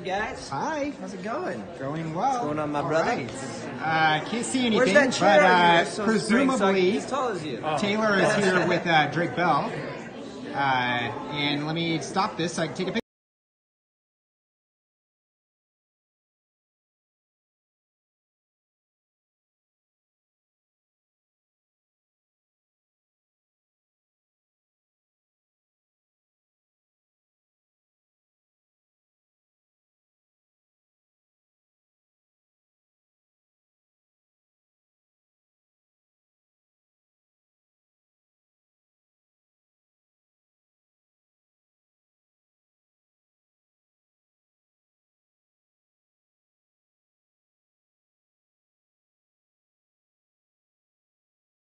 guys. Hi. How's it going? Going well. What's going on, my All brother? right. Uh, can't see anything, Where's that chair? but uh. So presumably as tall as you. Taylor is oh. here with uh, Drake Bell. Uh, and let me stop this I can take a picture.